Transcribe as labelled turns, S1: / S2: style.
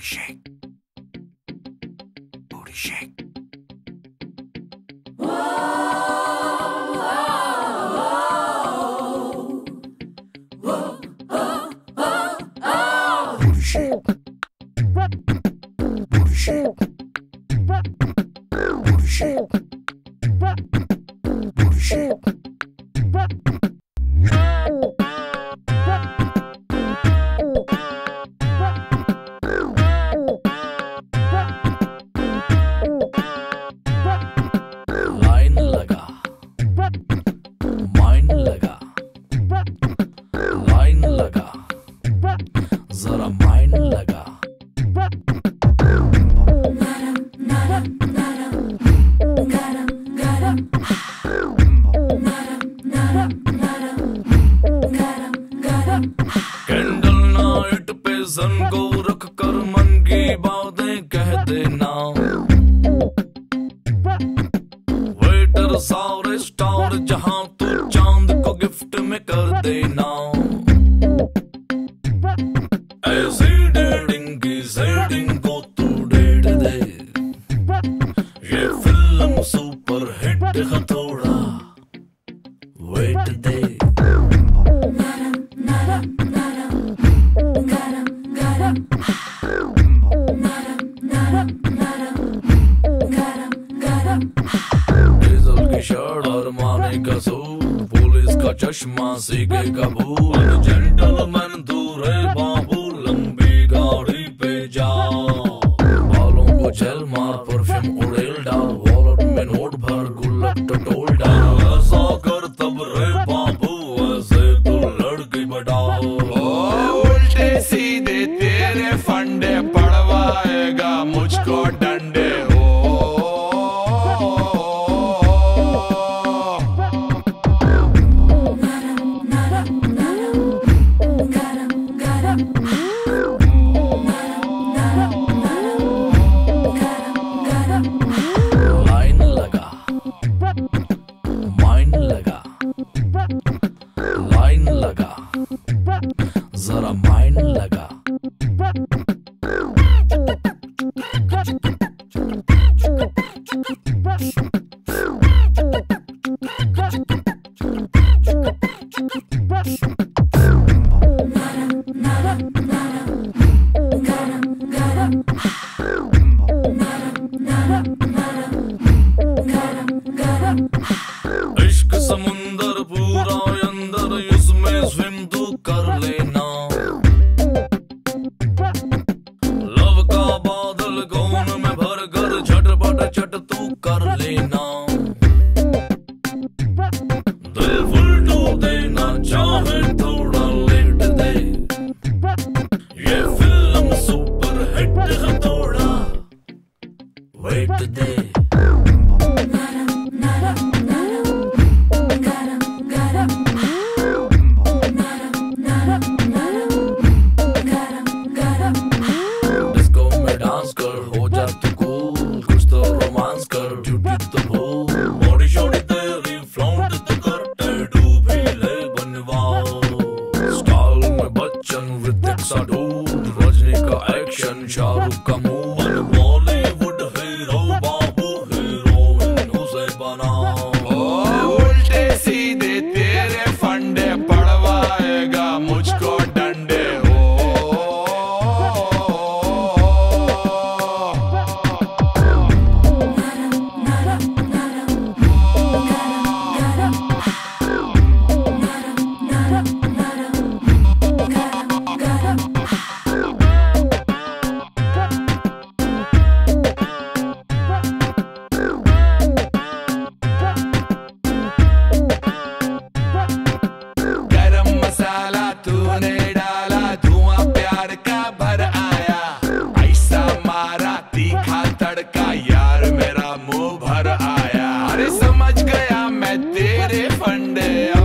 S1: Booty shake. Booty shake. లగా జర mind లగా గరం గరం గరం గరం चश्मा से गए कबूल जन लगा जरा माइंड लगा Nada, nada, the day.
S2: fun day.